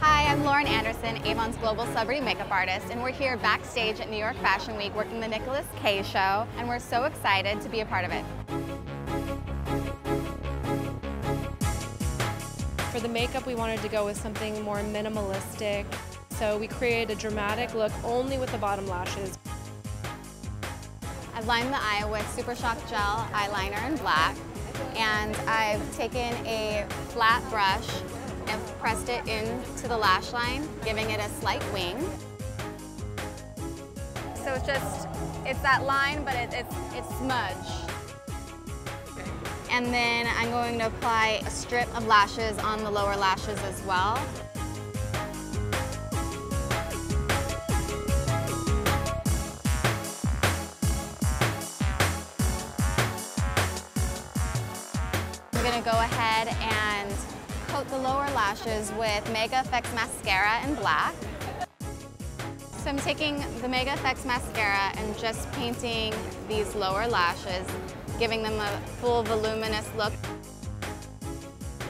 Hi, I'm Lauren Andersen, Avon's global celebrity makeup artist, and we're here backstage at New York Fashion Week working the Nicholas K show, and we're so excited to be a part of it. For the makeup, we wanted to go with something more minimalistic, so we created a dramatic look only with the bottom lashes. I've lined the eye with Super Shock Gel eyeliner in black, and I've taken a flat brush and pressed it into the lash line, giving it a slight wing. So it's just, it's that line, but it, it's, it's smudge. And then I'm going to apply a strip of lashes on the lower lashes as well. I'm gonna go ahead and coat the lower lashes with Mega Effects Mascara in black. So I'm taking the Mega Effects Mascara and just painting these lower lashes, giving them a full voluminous look.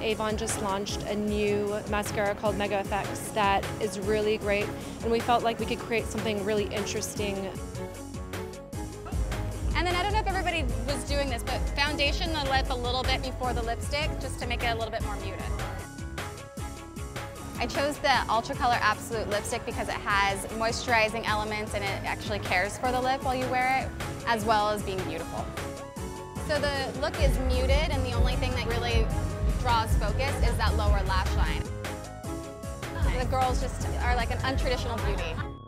Avon just launched a new mascara called Mega Effects that is really great, and we felt like we could create something really interesting. And then I don't know if everybody was doing this, but foundation the lip a little bit before the lipstick, just to make it a little bit more muted. I chose the Ultra Color Absolute lipstick because it has moisturizing elements and it actually cares for the lip while you wear it, as well as being beautiful. So the look is muted and the only thing that really draws focus is that lower lash line. The girls just are like an untraditional beauty.